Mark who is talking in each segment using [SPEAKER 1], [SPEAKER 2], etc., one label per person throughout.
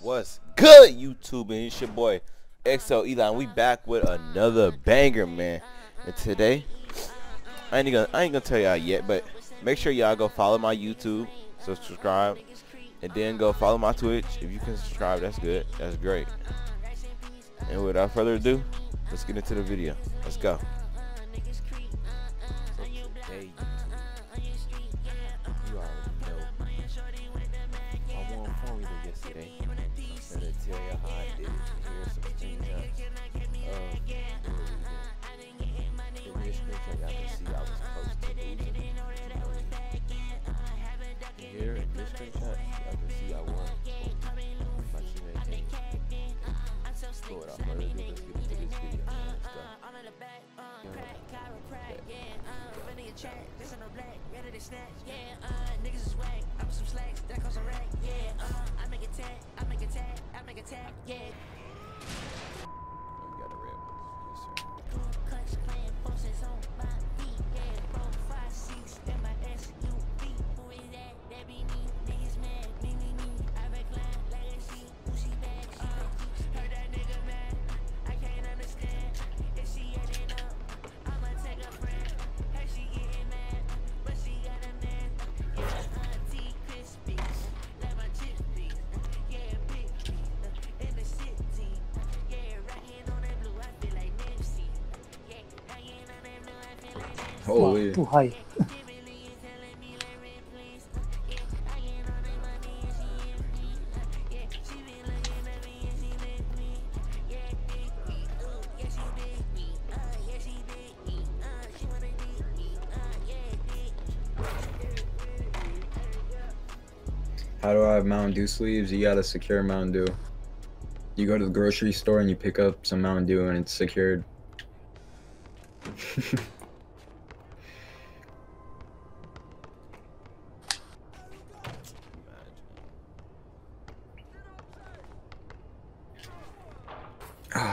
[SPEAKER 1] What's good, YouTube? And it's your boy XO Eli. We back with another banger, man. And today, I ain't gonna I ain't gonna tell y'all yet, but make sure y'all go follow my YouTube, so subscribe, and then go follow my Twitch. If you can subscribe, that's good. That's great. And without further ado, let's get into the video. Let's go. You go
[SPEAKER 2] to grocery store and you pick up some Mountain Dew and it's secured. Ah, I still got it.
[SPEAKER 3] What's the call? In love with the money, it's fuck 'em all. You fucked up my bro, I can't fuck with y'all. Don't want her unless she gon' do. I got everything I ever prayed for. Shawty gon' suck it right through the drugs. RIP to the ones I forever lost. RIP to the money,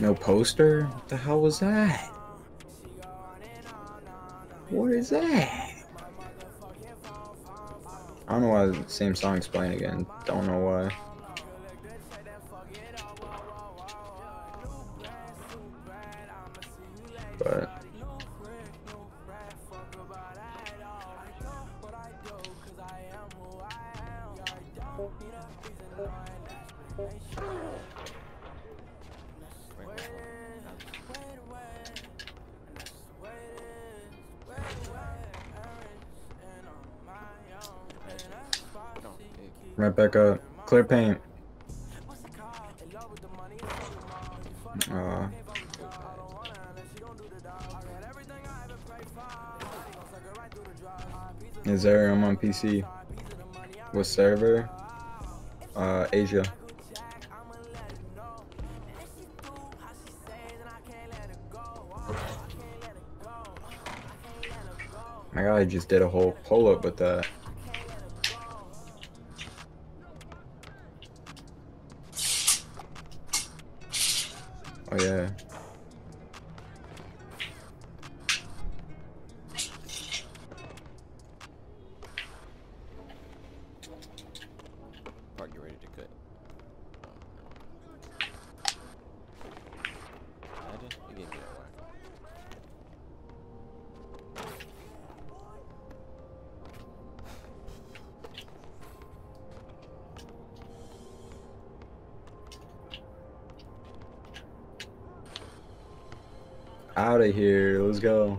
[SPEAKER 2] No poster? What the hell was that? What is that? I don't know why the same song's playing again. Don't know why. Right back up. Clear paint. Uh, is there? I'm on PC. What server? Uh, Asia. My I just did a whole pull up with that. Oh yeah. Out of here. Let's go.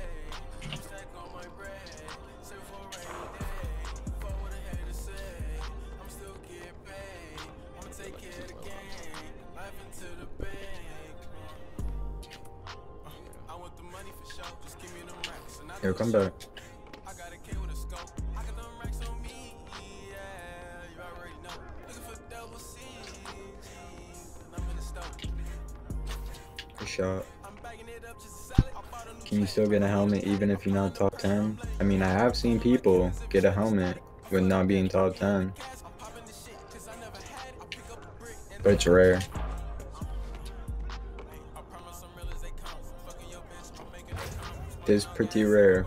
[SPEAKER 3] Here,
[SPEAKER 2] come back. Shot. Can you still get a helmet even if you're not top 10? I mean, I have seen people get a helmet with not being top 10. But it's rare. is pretty rare.